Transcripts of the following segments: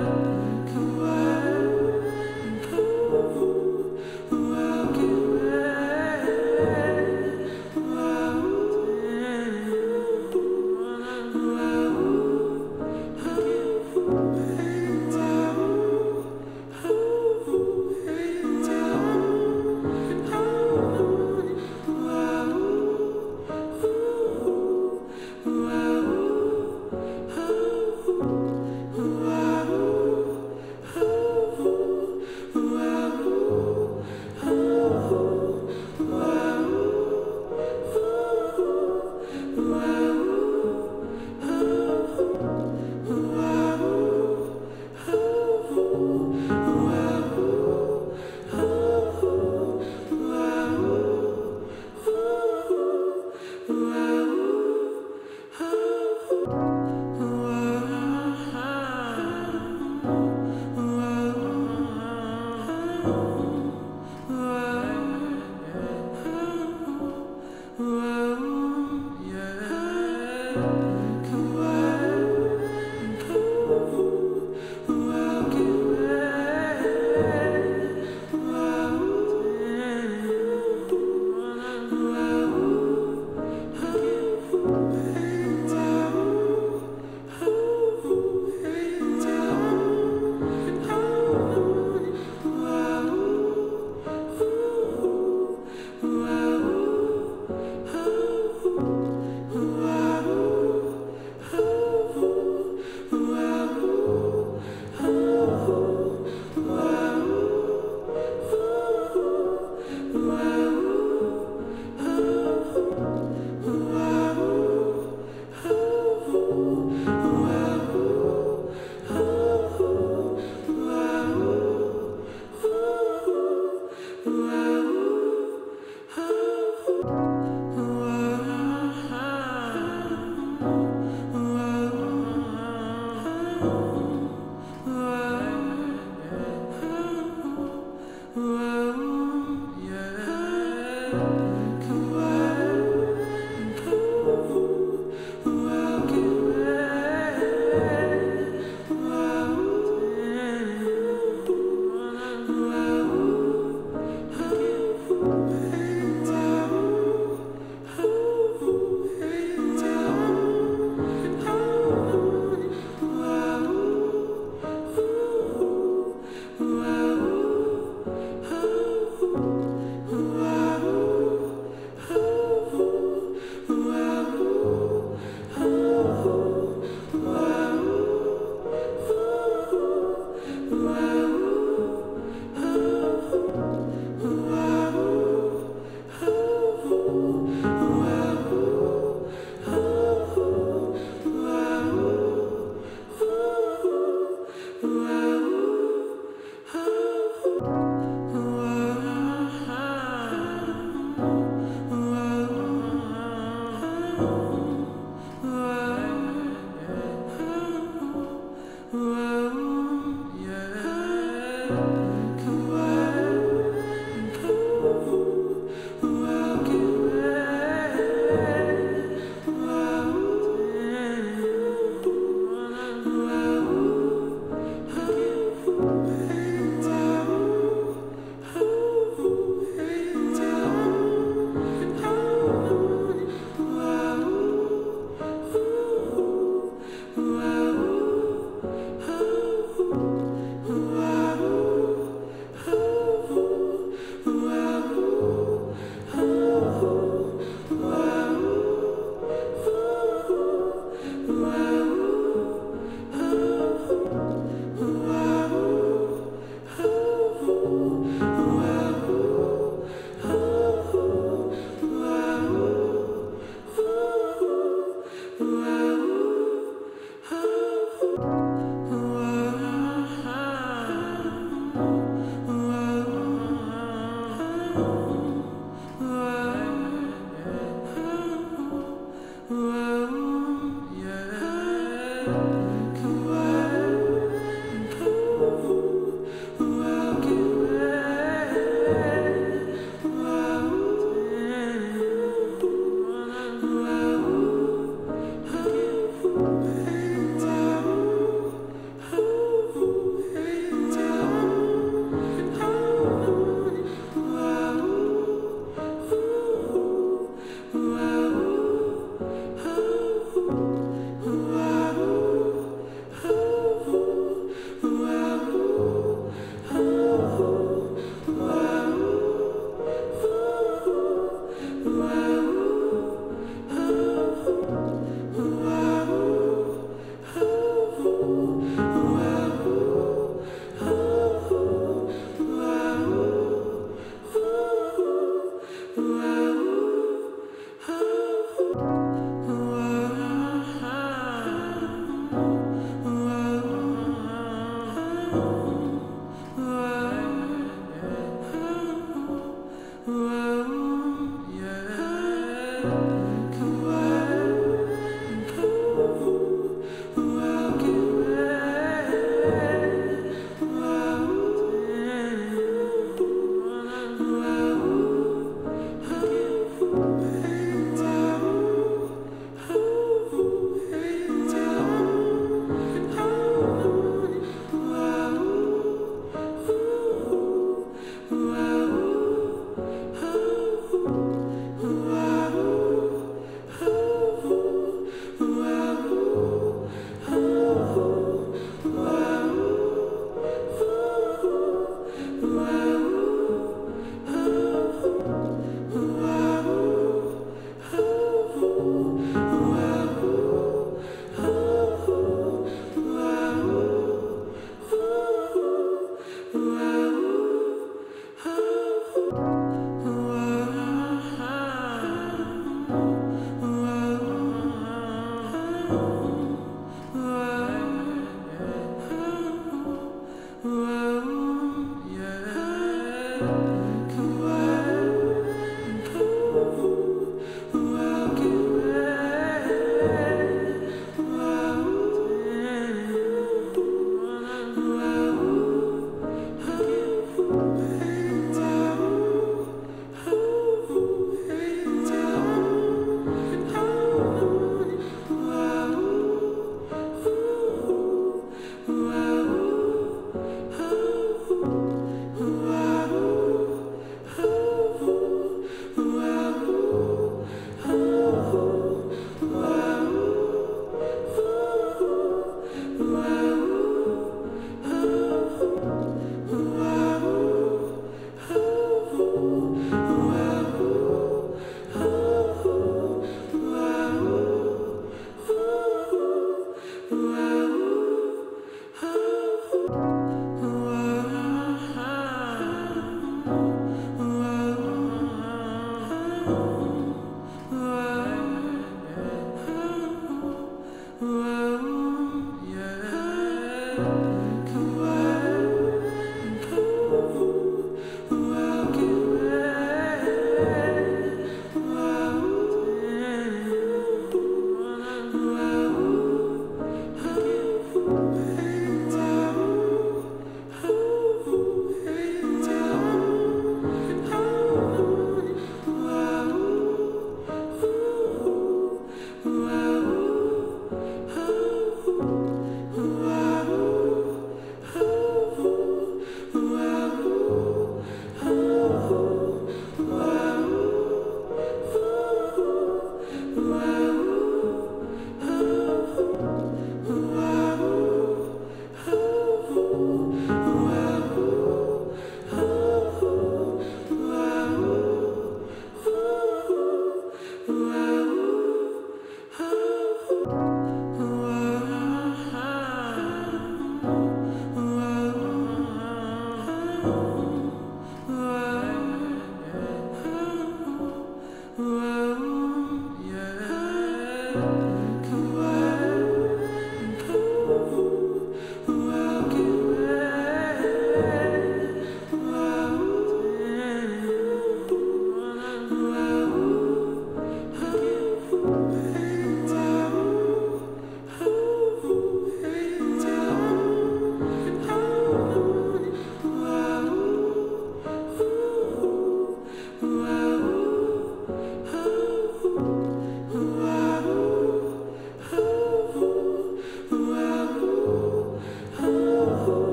Amen.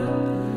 you.